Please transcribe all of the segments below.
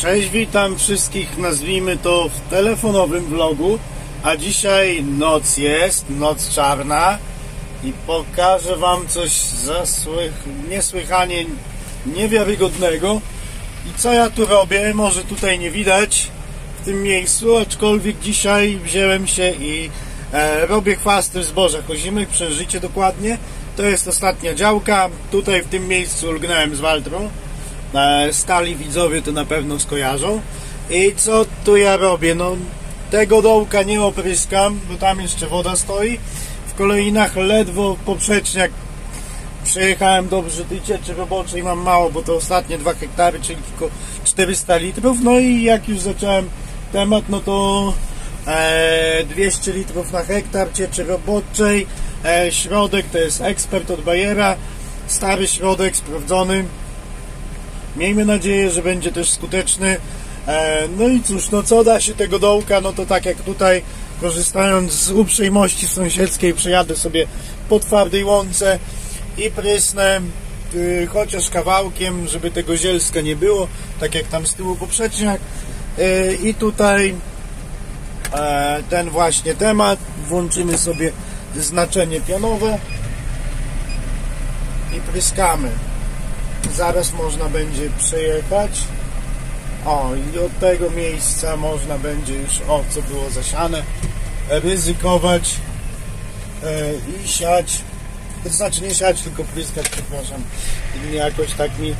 Cześć, witam wszystkich, nazwijmy to w telefonowym vlogu, a dzisiaj noc jest, noc czarna i pokażę wam coś zasłych, niesłychanie niewiarygodnego. I co ja tu robię, może tutaj nie widać w tym miejscu, aczkolwiek dzisiaj wziąłem się i e, robię chwasty w zbożach ozimych, przeżycie dokładnie, to jest ostatnia działka, tutaj w tym miejscu lgnąłem z Waltrą, stali widzowie to na pewno skojarzą. I co tu ja robię? No, tego dołka nie opryskam, bo tam jeszcze woda stoi. W kolejnach ledwo poprzeczniak przejechałem do Brzytycie czy roboczej mam mało, bo to ostatnie 2 hektary, czyli tylko 400 litrów. No i jak już zacząłem temat, no to e, 200 litrów na hektar cieczy roboczej. E, środek to jest ekspert od Bayera. Stary środek, sprawdzony. Miejmy nadzieję, że będzie też skuteczny. E, no i cóż, no co da się tego dołka, no to tak jak tutaj, korzystając z uprzejmości sąsiedzkiej, przejadę sobie po twardej łące i prysnę y, chociaż kawałkiem, żeby tego zielska nie było, tak jak tam z tyłu poprzeczniak. Y, I tutaj e, ten właśnie temat, włączymy sobie znaczenie pianowe i pryskamy zaraz można będzie przejechać. O i od tego miejsca można będzie już o co było zasiane ryzykować e, i siać. To znaczy nie siać tylko pryskać przepraszam. Jakoś tak mi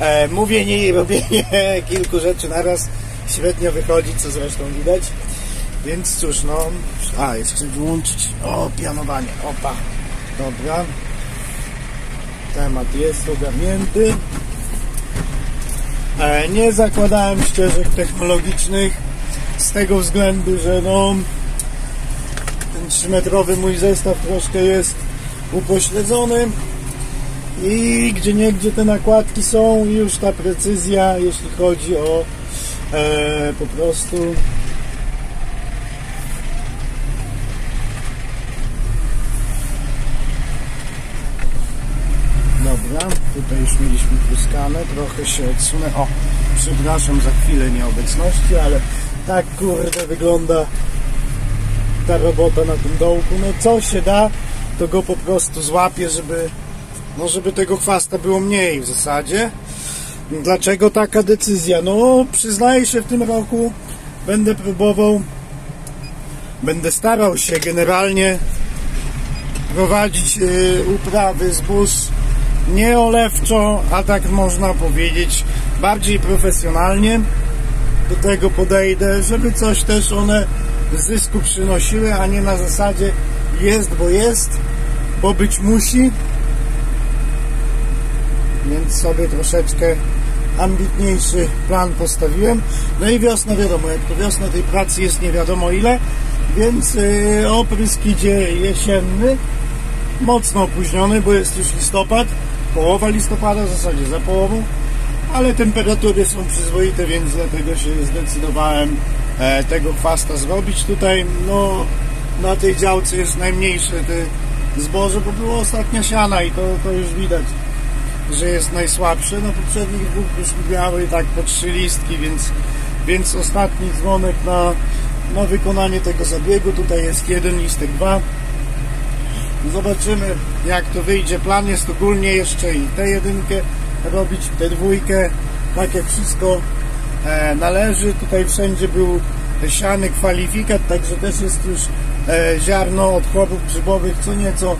e, mówienie i robienie kilku rzeczy naraz średnio wychodzi co zresztą widać. Więc cóż no a jeszcze wyłączyć. O pianowanie. Opa. Dobra temat jest ogarnięty. E, nie zakładałem ścieżek technologicznych z tego względu, że no ten 3-metrowy mój zestaw troszkę jest upośledzony i gdzie niegdzie te nakładki są już ta precyzja, jeśli chodzi o e, po prostu Dobra, tutaj już mieliśmy pryskane, trochę się odsunę. O, przepraszam za chwilę nieobecności, ale tak kurde wygląda ta robota na tym dołku. No co się da, to go po prostu złapię, żeby, no żeby tego chwasta było mniej w zasadzie. Dlaczego taka decyzja? No przyznaję się w tym roku będę próbował, będę starał się generalnie prowadzić yy, uprawy zbóż nie olewczo, a tak można powiedzieć bardziej profesjonalnie do tego podejdę, żeby coś też one zysku przynosiły, a nie na zasadzie jest, bo jest, bo być musi. Więc sobie troszeczkę ambitniejszy plan postawiłem. No i wiosna wiadomo, jak to wiosna tej pracy jest nie wiadomo ile, więc yy, oprysk idzie jesienny, mocno opóźniony, bo jest już listopad połowa listopada, w zasadzie za połową, ale temperatury są przyzwoite, więc dlatego się zdecydowałem e, tego chwasta zrobić. Tutaj no, na tej działce jest najmniejsze te zboże, bo było ostatnia siana i to, to już widać, że jest najsłabsze. Na poprzednich dwóch już miały tak po trzy listki, więc, więc ostatni dzwonek na, na wykonanie tego zabiegu. Tutaj jest jeden listek, dwa Zobaczymy jak to wyjdzie. Plan jest ogólnie jeszcze i tę jedynkę robić, tę dwójkę, tak jak wszystko e, należy. Tutaj wszędzie był siany kwalifikat, także też jest już e, ziarno od chłopów grzybowych co nieco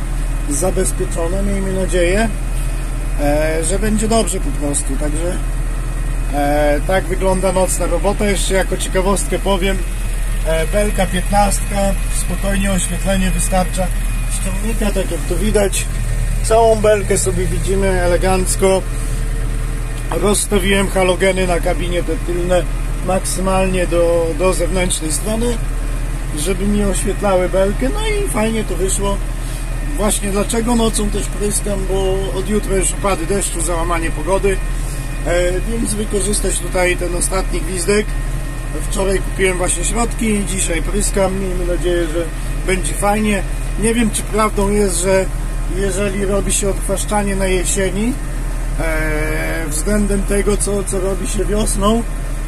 zabezpieczone. Miejmy nadzieję, e, że będzie dobrze po prostu. Także tak wygląda nocna robota. Jeszcze jako ciekawostkę powiem, belka 15, spokojnie oświetlenie wystarcza ściągnika, tak jak tu widać. Całą belkę sobie widzimy elegancko. Rozstawiłem halogeny na kabinie te tylne maksymalnie do, do zewnętrznej strony, żeby mi oświetlały belkę. No i fajnie to wyszło. Właśnie dlaczego nocą też pryskam, bo od jutra już opady deszczu, załamanie pogody, e, więc wykorzystać tutaj ten ostatni gwizdek. Wczoraj kupiłem właśnie środki, dzisiaj pryskam. Miejmy nadzieję, że będzie fajnie. Nie wiem, czy prawdą jest, że jeżeli robi się odchwaszczanie na jesieni, e, względem tego, co, co robi się wiosną,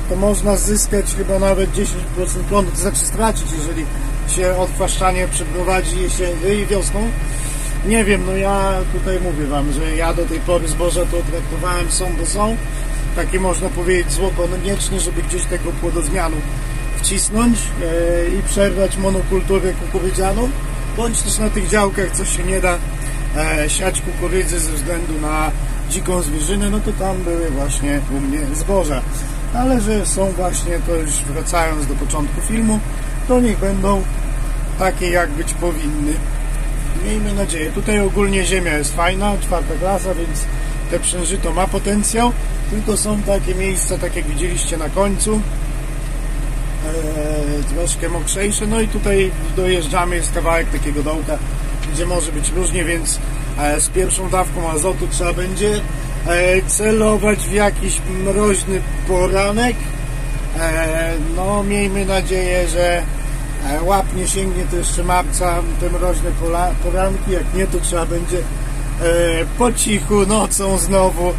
to można zyskać chyba nawet 10% plonu, to znaczy stracić, jeżeli się odchwaszczanie przeprowadzi jesienią i wiosną. Nie wiem, no ja tutaj mówię Wam, że ja do tej pory zboża to traktowałem są, bo są. Takie można powiedzieć zło koniecznie, żeby gdzieś tego płodozmianu wcisnąć e, i przerwać monokulturę kukurydzianą, bądź też na tych działkach, co się nie da e, siać kukurydzy ze względu na dziką zwierzynę, no to tam były właśnie u mnie zboża. Ale że są właśnie, to już wracając do początku filmu, to niech będą takie jak być powinny. Miejmy nadzieję. Tutaj ogólnie ziemia jest fajna, czwarta klasa, więc te przężyto ma potencjał, tylko są takie miejsca, tak jak widzieliście na końcu, troszkę mokrzejsze, no i tutaj dojeżdżamy, jest kawałek takiego dołka, gdzie może być różnie, więc e, z pierwszą dawką azotu trzeba będzie e, celować w jakiś mroźny poranek. E, no miejmy nadzieję, że e, łapnie sięgnie to jeszcze marca te mroźne poranki, jak nie to trzeba będzie e, po cichu nocą znowu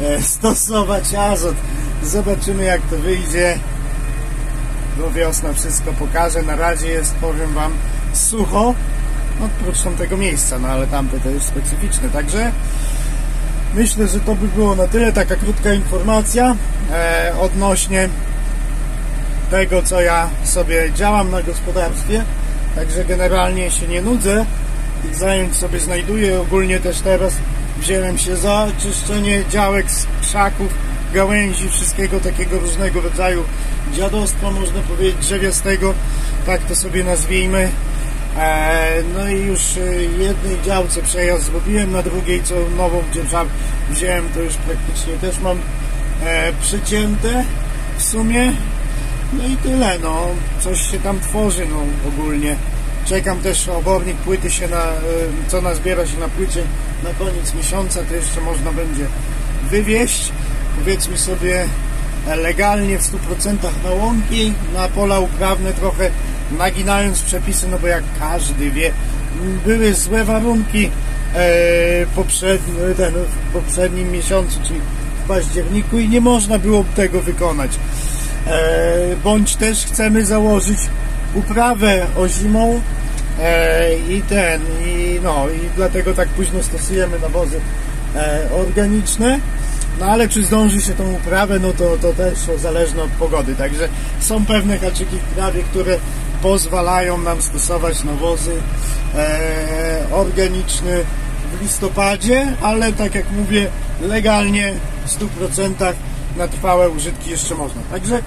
e, stosować azot. Zobaczymy jak to wyjdzie. Do wiosna wszystko pokaże. Na razie jest, powiem Wam, sucho. No, oprócz tamtego miejsca, no ale tamte to jest specyficzne. Także myślę, że to by było na tyle. Taka krótka informacja e, odnośnie tego, co ja sobie działam na gospodarstwie. Także generalnie się nie nudzę i zajęć sobie znajduję. Ogólnie też teraz wziąłem się za czyszczenie działek z krzaków, gałęzi, wszystkiego takiego różnego rodzaju dziadostwa, można powiedzieć, drzewiastego, tak to sobie nazwijmy. E, no i już jednej działce przejazd zrobiłem, na drugiej, co nową dzierżawę wziąłem, to już praktycznie też mam e, przycięte w sumie. No i tyle, no, coś się tam tworzy, no, ogólnie. Czekam też obornik płyty się na, co nazbiera się na płycie na koniec miesiąca, to jeszcze można będzie wywieźć, powiedzmy sobie legalnie w 100% na łąki, na pola uprawne trochę naginając przepisy, no bo jak każdy wie, były złe warunki e, poprzedni, ten, w poprzednim miesiącu, czyli w październiku i nie można było tego wykonać. E, bądź też chcemy założyć uprawę ozimą e, i ten, i no, i dlatego tak późno stosujemy nawozy organiczne. No ale czy zdąży się tą uprawę, no to, to też zależne od pogody. Także są pewne haczyki w trawie, które pozwalają nam stosować nawozy e, organiczne w listopadzie, ale tak jak mówię, legalnie w 100% na trwałe użytki jeszcze można. Także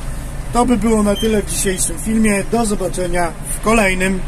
to by było na tyle w dzisiejszym filmie. Do zobaczenia w kolejnym.